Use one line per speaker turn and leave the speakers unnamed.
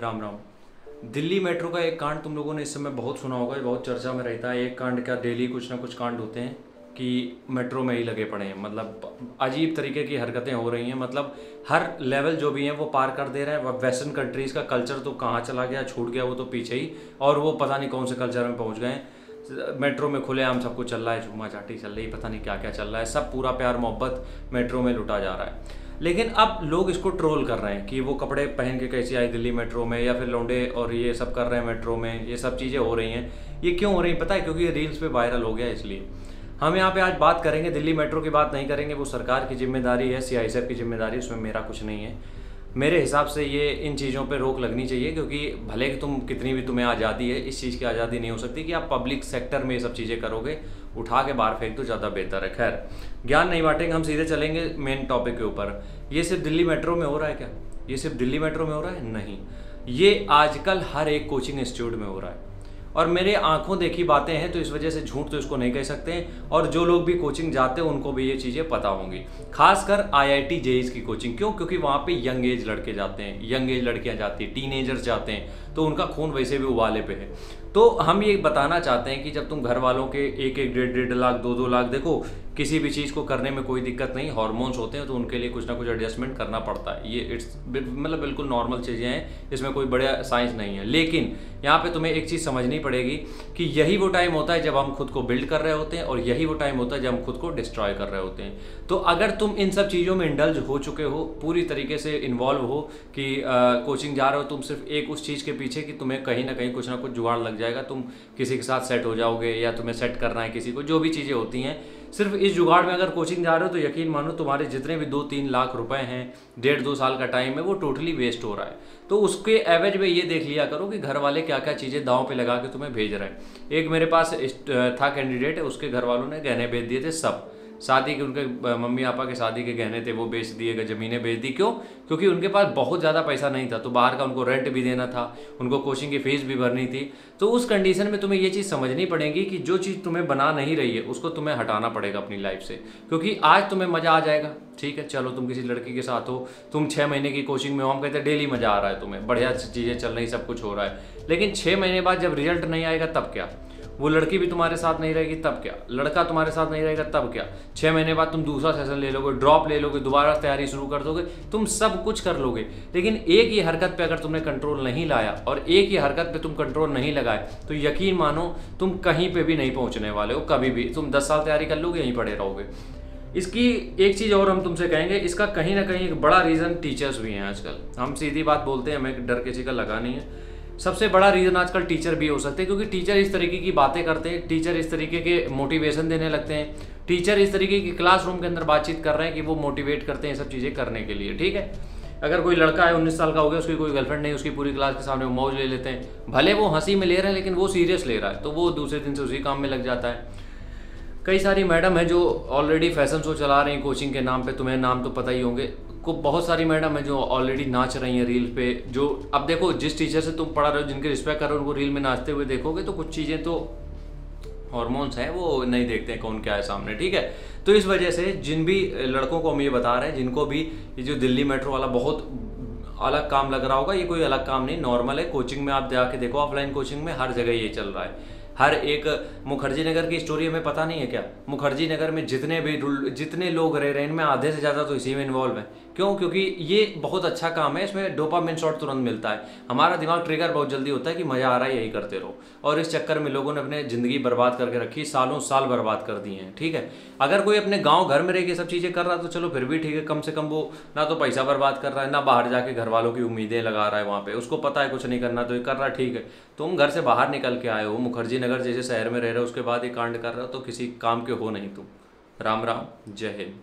Ram Ram. Delhi metro का एक कांड तुम लोगों ने इस समय बहुत सुना होगा बहुत चर्चा में रहता है। एक कांड क्या डेली कुछ ना कुछ कांड होते हैं कि मेट्रो में ही लगे पड़े हैं। मतलब अजीब तरीके की हरकतें हो रही हैं। मतलब हर लेवल जो भी हैं, वो पार कर दे रहे हैं। वेस्टर्न कंट्रीज़ का कल्चर तो कहाँ चला गया, छूट गया वो तो पीछे ही। और वो पता नहीं कौन से कल्चर में पहुँच गए मेट्रो में खुले आम सब कुछ चल रहा है झूमा चाटी चल रही, पता नहीं क्या क्या चल रहा है। सब पूरा प्यार मोहब्बत मेट्रो में लुटा जा रहा है। लेकिन अब लोग इसको ट्रोल कर रहे हैं कि वो कपड़े पहन के कैसे आए दिल्ली मेट्रो में या फिर लौंडे और ये सब कर रहे हैं मेट्रो में, ये सब चीज़ें हो रही हैं। ये क्यों हो रही हैं? पता है, क्योंकि ये रील्स पे वायरल हो गया इसलिए। हम यहाँ पे आज बात करेंगे, दिल्ली मेट्रो की बात नहीं करेंगे, वो सरकार की ज़िम्मेदारी है सी की ज़िम्मेदारी, उसमें मेरा कुछ नहीं है। मेरे हिसाब से ये इन चीज़ों पे रोक लगनी चाहिए, क्योंकि भले कि तुम कितनी भी तुम्हें आज़ादी है, इस चीज़ की आज़ादी नहीं हो सकती कि आप पब्लिक सेक्टर में ये सब चीज़ें करोगे, उठा के बाहर फेंक तो ज़्यादा बेहतर है। खैर, ज्ञान नहीं बांटेंगे, हम सीधे चलेंगे मेन टॉपिक के ऊपर। ये सिर्फ़ दिल्ली मेट्रो में हो रहा है क्या? ये सिर्फ़ दिल्ली मेट्रो में हो रहा है? नहीं। ये आजकल हर एक कोचिंग इंस्टीट्यूट में हो रहा है। और मेरे आँखों देखी बातें हैं तो इस वजह से झूठ तो इसको नहीं कह सकते हैं। और जो लोग भी कोचिंग जाते हैं, उनको भी ये चीज़ें पता होंगी। खासकर आई आईआईटी जेईस की कोचिंग क्यों? क्योंकि वहाँ पे यंग एज लड़के जाते हैं यंग एज लड़कियाँ जाती हैं टीन जाते हैं तो उनका खून वैसे भी उबाले पे है। तो हम ये बताना चाहते हैं कि जब तुम घर वालों के एक एक डेढ़ डेढ़ लाख दो दो लाख, देखो, किसी भी चीज़ को करने में कोई दिक्कत नहीं हॉर्मोन्स होते हैं तो उनके लिए कुछ ना कुछ एडजस्टमेंट करना पड़ता है। ये इट्स मतलब बिल्कुल नॉर्मल चीज़ें हैं, इसमें कोई बड़ा साइंस नहीं है। लेकिन, यहाँ पे तुम्हें एक चीज़ समझनी पड़ेगी कि यही वो टाइम होता है जब हम खुद को बिल्ड कर रहे होते हैं और यही वो टाइम होता है जब हम खुद को डिस्ट्रॉय कर रहे होते हैं। तो अगर तुम इन सब चीज़ों में इंडल्ज हो चुके हो, पूरी तरीके से इन्वॉल्व हो कि कोचिंग जा रहे हो तुम सिर्फ़ एक उस चीज़ के पीछे कि तुम्हें कहीं ना कहीं कुछ ना कुछ जुगाड़ लग जाएगा, तुम किसी के साथ सेट हो जाओगे या तुम्हें सेट करना है किसी को, जो भी चीज़ें होती हैं। सिर्फ़ इस जुगाड़ में अगर कोचिंग जा रहे हो तो यकीन मानो तुम्हारे जितने भी दो तीन लाख रुपए हैं, डेढ़ दो साल का टाइम है, वो टोटली वेस्ट हो रहा है। तो उसके एवरेज में ये देख लिया करो कि घर वाले क्या क्या चीज़ें दाव पे लगा के तुम्हें भेज रहे हैं। एक मेरे पास था कैंडिडेट उसके घर वालों ने गहने भेज दिए थे सब। शादी के, उनके मम्मी पापा के शादी के गहने थे, वो बेच दिए ज़मीनें बेच दी। क्यों? क्योंकि उनके पास बहुत ज़्यादा पैसा नहीं था तो बाहर का उनको रेंट भी देना था, उनको कोचिंग की फ़ीस भी भरनी थी। तो उस कंडीशन में तुम्हें ये चीज़ समझनी पड़ेगी कि जो चीज़ तुम्हें बना नहीं रही है, उसको तुम्हें हटाना पड़ेगा अपनी लाइफ से। क्योंकि आज तुम्हें मज़ा आ जाएगा, ठीक है? चलो, तुम किसी लड़की के साथ हो, तुम छः महीने की कोचिंग में हो, हम कहते हैं डेली मज़ा आ रहा है तुम्हें, बढ़िया चीज़ें चल रही, सब कुछ हो रहा है। लेकिन छः महीने बाद जब रिज़ल्ट नहीं आएगा, तब क्या? वो लड़की भी तुम्हारे साथ नहीं रहेगी, तब क्या? लड़का तुम्हारे साथ नहीं रहेगा, तब क्या? छः महीने बाद तुम दूसरा सेशन ले लोगे ड्रॉप ले लोगे, दोबारा तैयारी शुरू कर दोगे, तुम सब कुछ कर लोगे। लेकिन एक ही हरकत पे अगर तुमने कंट्रोल नहीं लाया और एक ही हरकत पे तुम कंट्रोल नहीं लगाए तो यकीन मानो तुम कहीं पे भी नहीं पहुँचने वाले हो, कभी भी। तुम दस साल तैयारी कर लोगे, यहीं पड़े रहोगे। इसकी एक चीज़ और हम तुमसे कहेंगे, इसका कहीं ना कहीं एक बड़ा रीज़न टीचर्स भी हैं आजकल। हम सीधी बात बोलते हैं, हमें डर किसी का लगा नहीं है। सबसे बड़ा रीज़न आजकल टीचर भी हो सकते हैं, क्योंकि टीचर इस तरीके की बातें करते हैं टीचर इस तरीके के मोटिवेशन देने लगते हैं टीचर इस तरीके की क्लासरूम के अंदर बातचीत कर रहे हैं कि वो मोटिवेट करते हैं सब चीज़ें करने के लिए, ठीक है? अगर कोई लड़का है, उन्नीस साल का हो गया, उसकी कोई गर्लफ्रेंड नहीं, उसकी पूरी क्लास के सामने वो मौज ले लेते हैं। भले वो हँसी में ले रहे हैं, लेकिन वो सीरियस ले रहा है तो वो दूसरे दिन से उसी काम में लग जाता है। कई सारी मैडम है जो ऑलरेडी फ़ैशन शो चला रही हैं कोचिंग के नाम पे, तुम्हें नाम तो पता ही होंगे। को बहुत सारी मैडम है जो ऑलरेडी नाच रही हैं रील पे, जो अब देखो जिस टीचर से तुम पढ़ा रहे हो, जिनके रिस्पेक्ट कर रहे हो, उनको रील में नाचते हुए देखोगे तो कुछ चीज़ें तो हॉर्मोन्स हैं, वो नहीं देखते हैं कौन क्या है सामने, ठीक है? तो इस वजह से जिन भी लड़कों को हम ये बता रहे हैं, जिनको भी ये जो दिल्ली मेट्रो वाला बहुत अलग काम लग रहा होगा, ये कोई अलग काम नहीं नॉर्मल है कोचिंग में आप जाके देखो ऑफलाइन कोचिंग में हर जगह ये चल रहा है। हर एक मुखर्जी नगर की स्टोरी हमें पता नहीं है क्या? मुखर्जी नगर में जितने भी जितने लोग रह रहे हैं, इनमें आधे से ज़्यादा तो इसी में इन्वॉल्व है। क्यों? क्योंकि ये बहुत अच्छा काम है, इसमें डोपामिन शॉट तुरंत मिलता है। हमारा दिमाग ट्रिगर बहुत जल्दी होता है कि मज़ा आ रहा है, यही करते रहो। और इस चक्कर में लोगों ने अपने ज़िंदगी बर्बाद करके रखी, सालों साल बर्बाद कर दिए हैं, ठीक है? अगर कोई अपने गाँव घर में रह के सब चीज़ें कर रहा तो चलो फिर भी ठीक है, कम से कम वो ना तो पैसा बर्बाद कर रहा है, ना बाहर जाके घर वालों की उम्मीदें लगा रहा है वहाँ पर उसको पता है कुछ नहीं करना तो ये कर रहा ठीक है। तुम घर से बाहर निकल के आए हो, मुखर्जी नगर जैसे शहर में रह रहे हो, उसके बाद ये कांड कर रहे हो तो किसी काम के हो नहीं तुम। राम राम, जय हिंद।